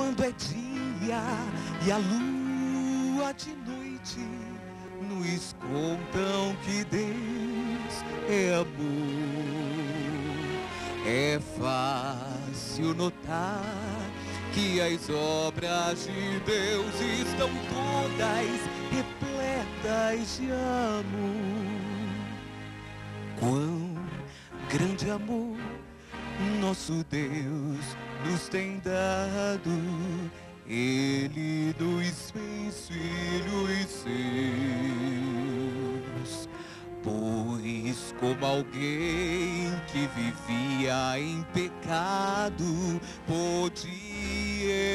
quando é dia e a lua de noite nos contam que Deus é amor. É fácil notar que as obras de Deus estão todas repletas de amor. Quão grande amor nosso Deus nos tem dado. Ele nos fez filhos seus. Pois como alguém que vivia em pecado pôde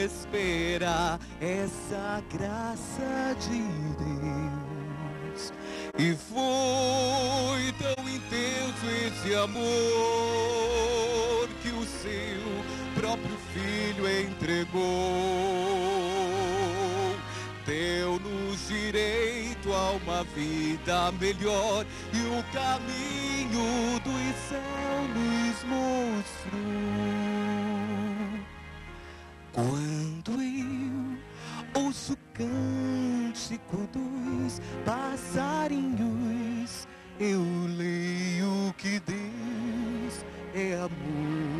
esperar essa graça de Deus. E foi tão intenso esse amor entregou. Deu-nos direito a uma vida melhor e o caminho do céu nos mostrou. Quando eu ouço cântico dos passarinhos, eu leio que Deus é amor.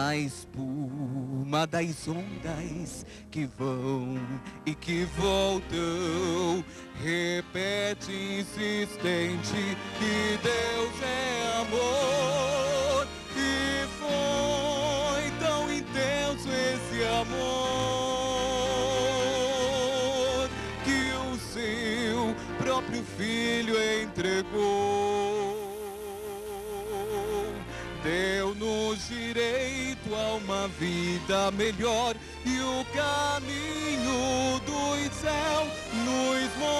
Na espuma das ondas que vão e que voltam, repete insistente que Deus é amor. E foi tão intenso esse amor que o seu próprio filho entregou. Deu-nos direito a uma vida melhor e o caminho do céu nos mostrou.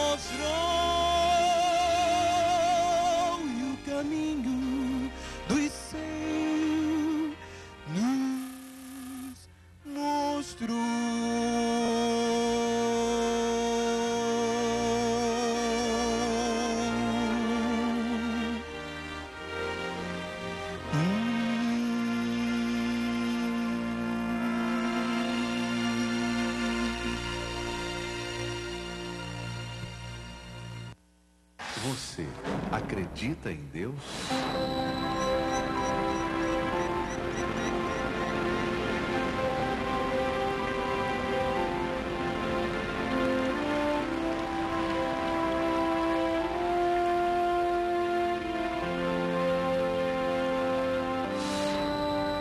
Você acredita em Deus?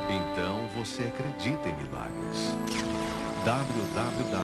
Então você acredita em milagres. www